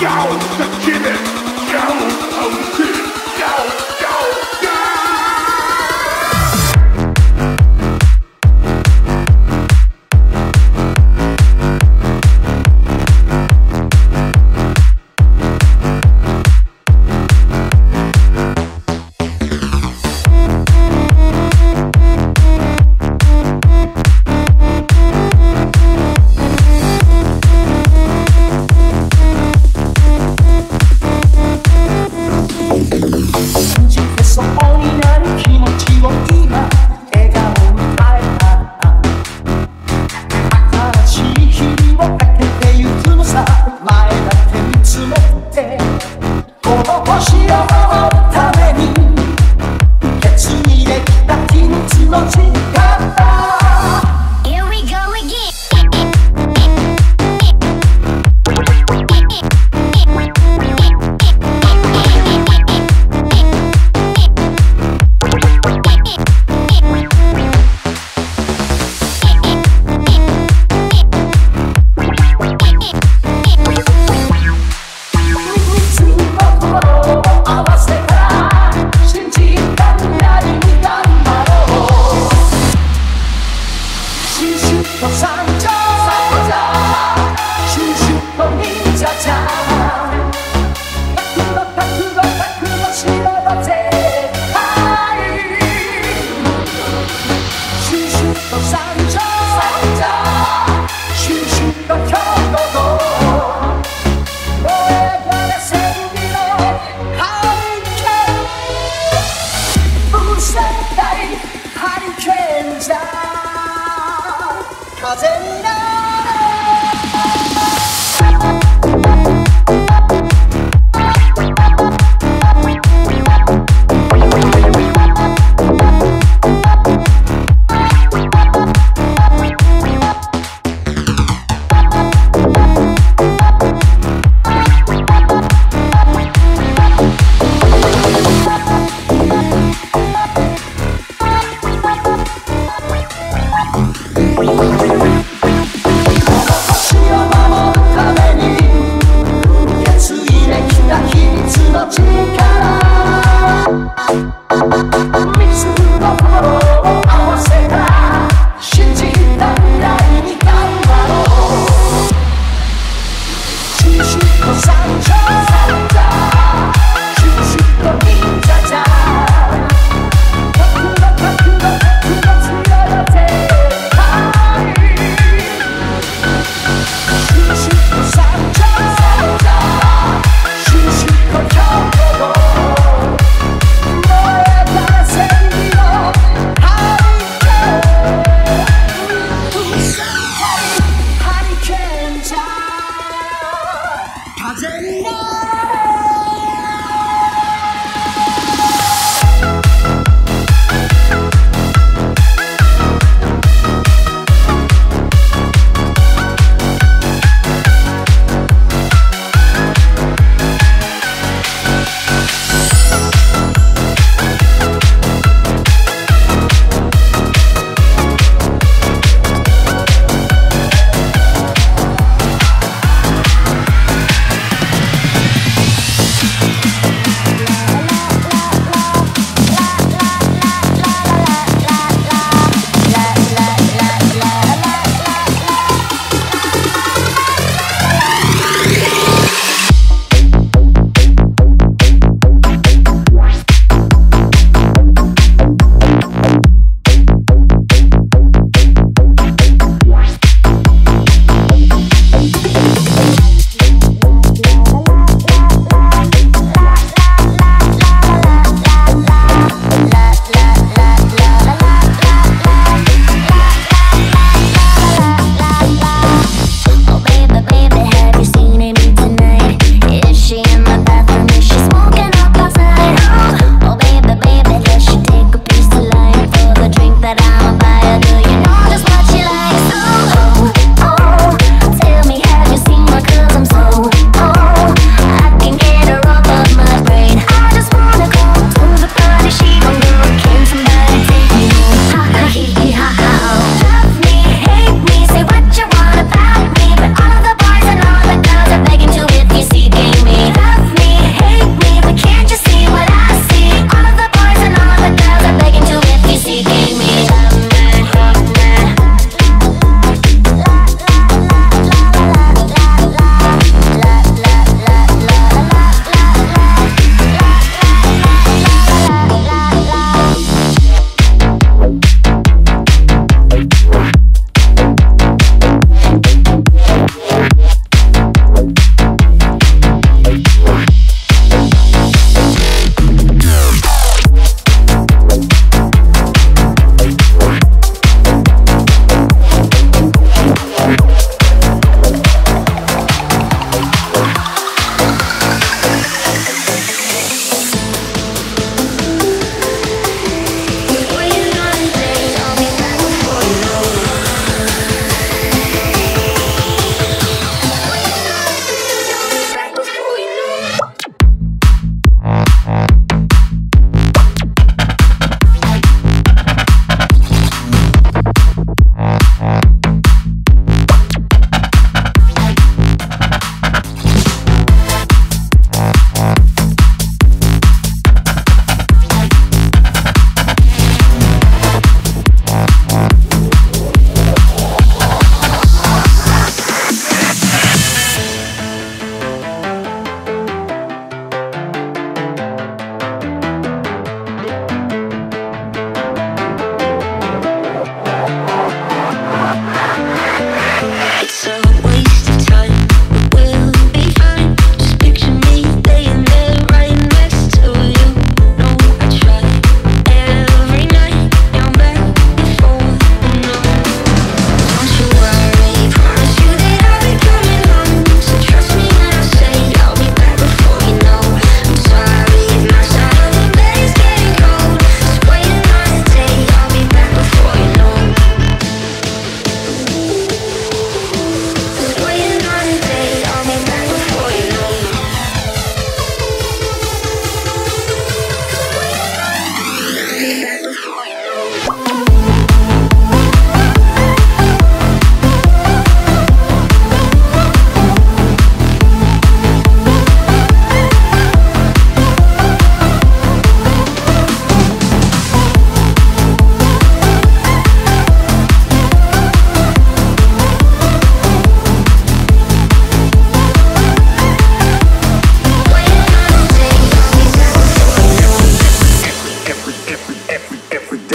Jou, dat je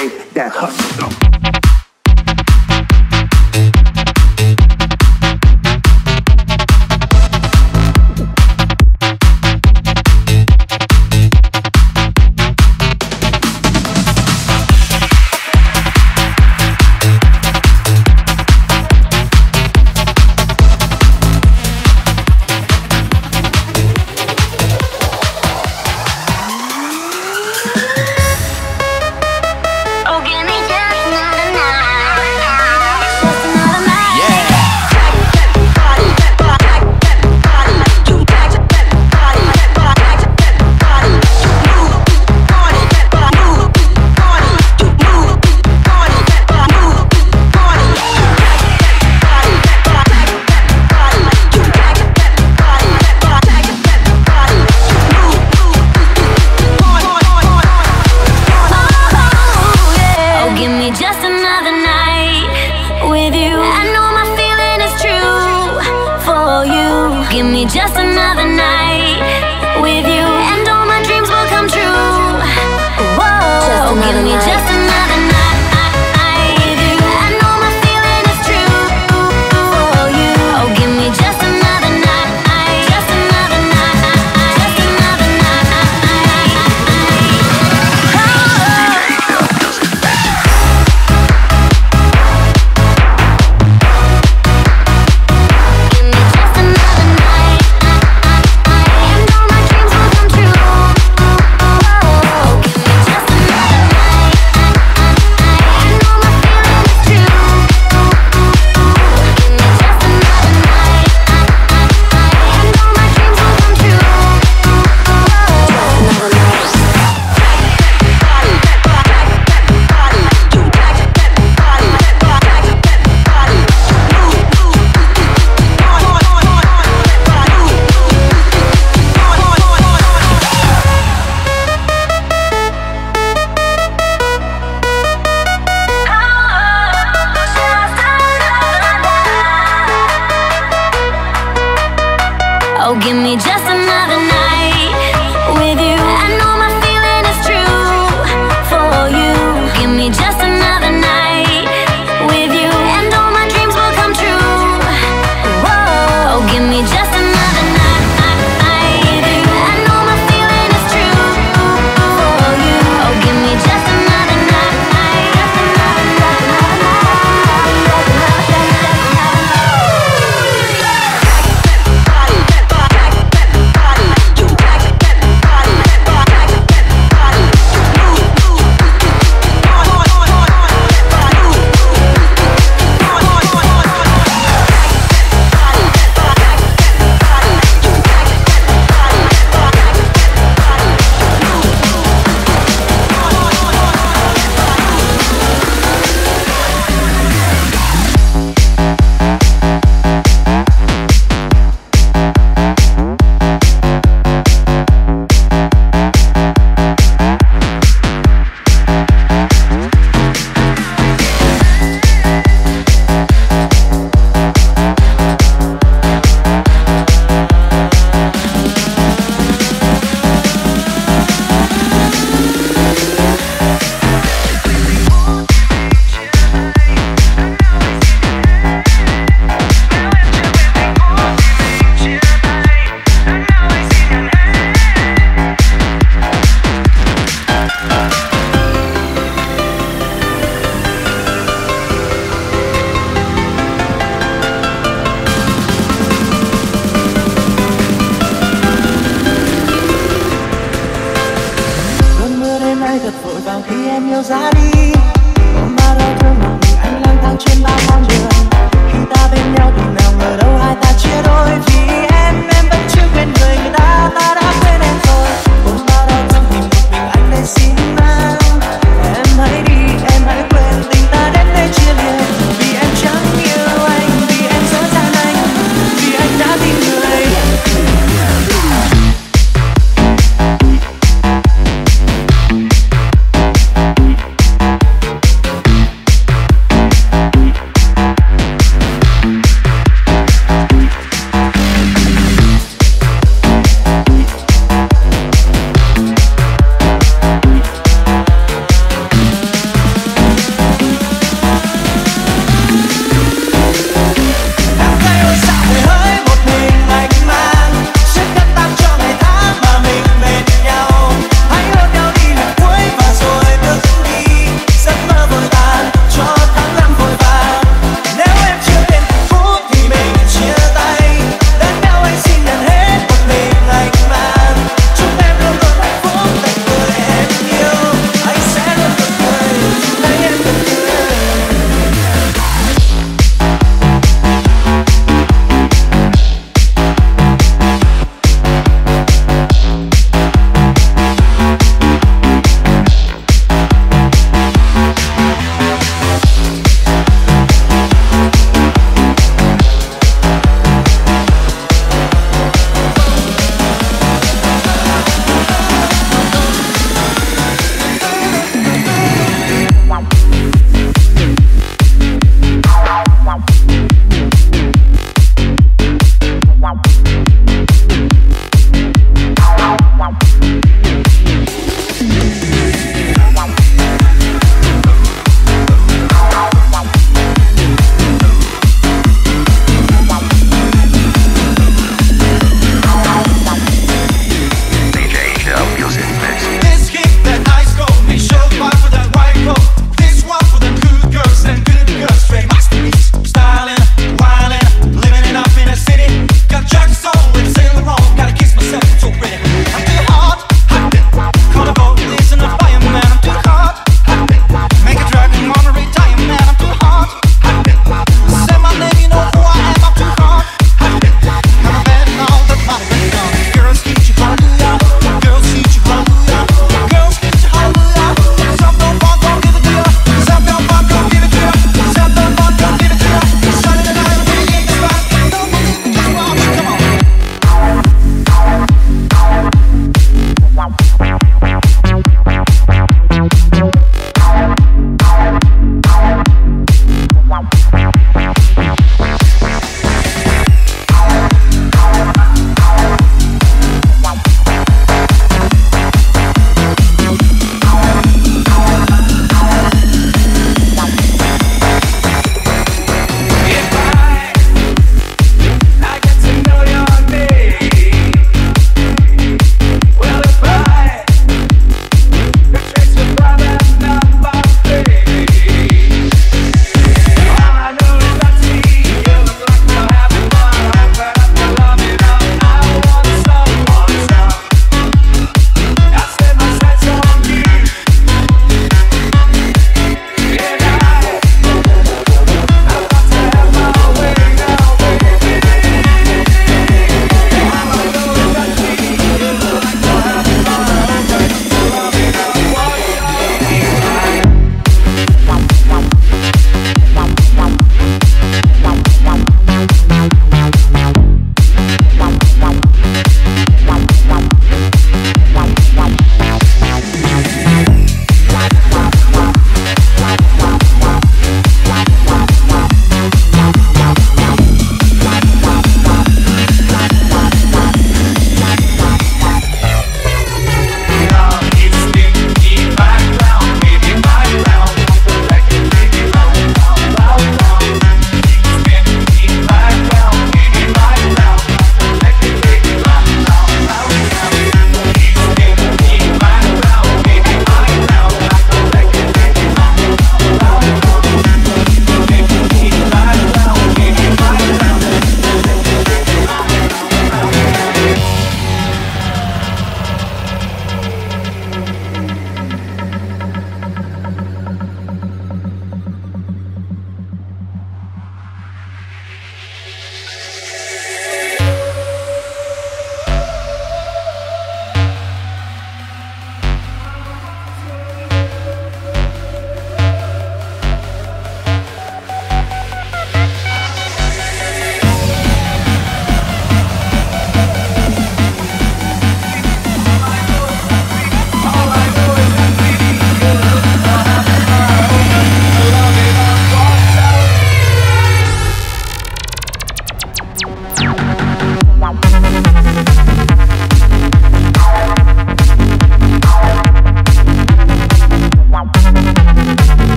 That hustle.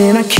and I can't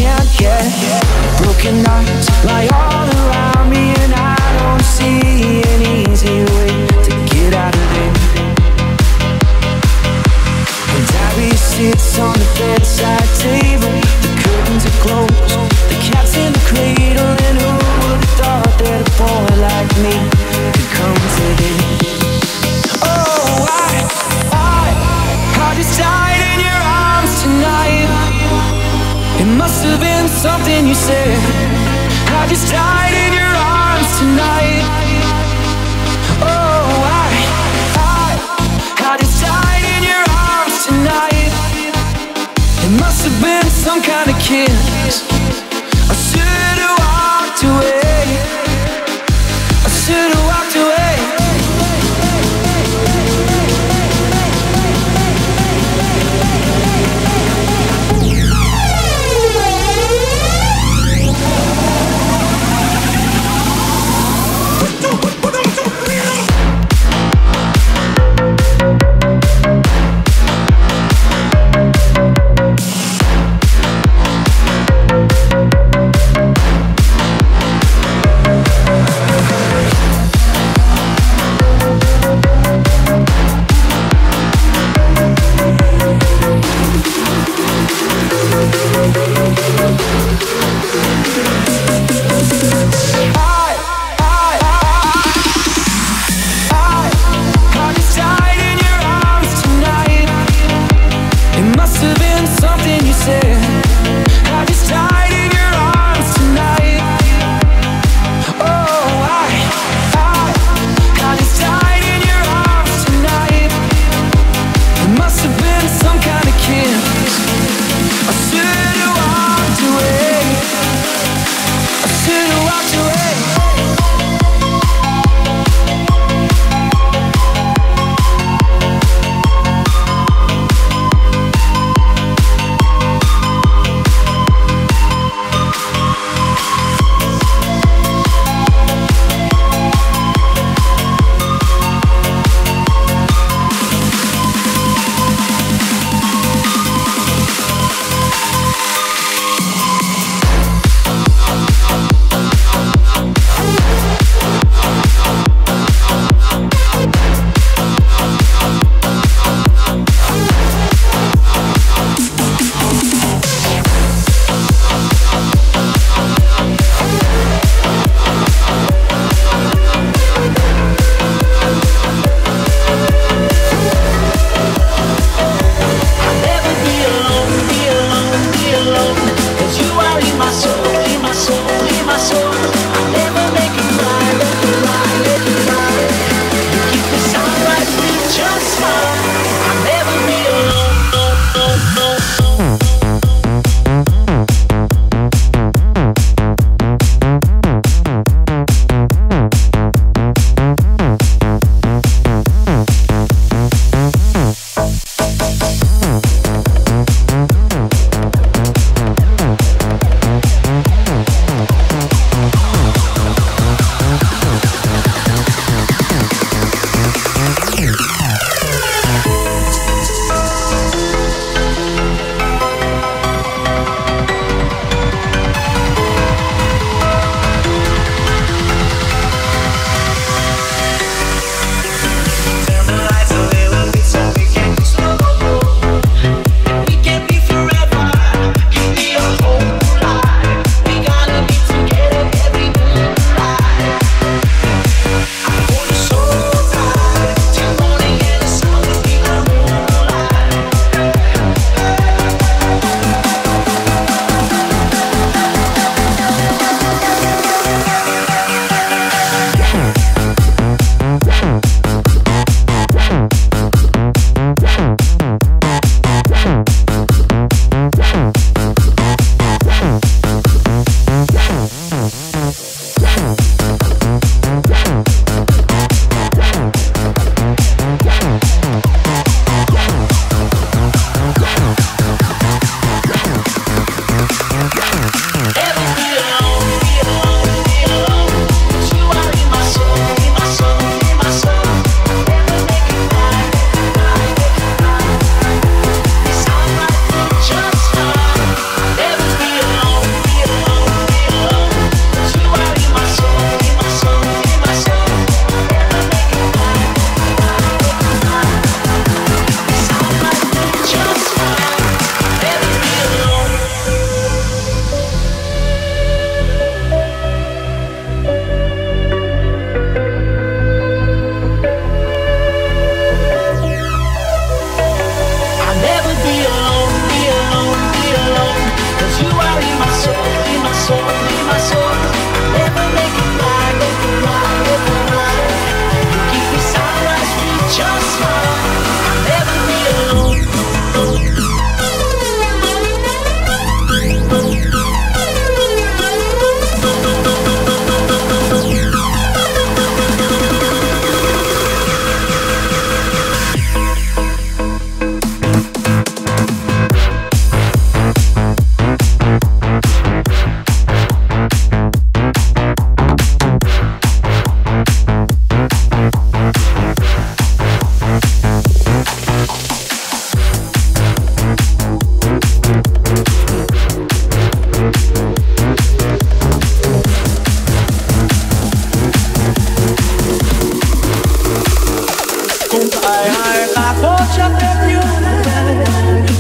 cũng hai ta cố chấp đến như thế.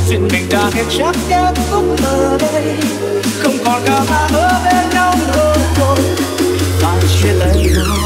Chuyện mình đã hết chắc kết thúc ở đây. Không còn cả ba ở bên nhau nữa rồi. Phải chia tay nhau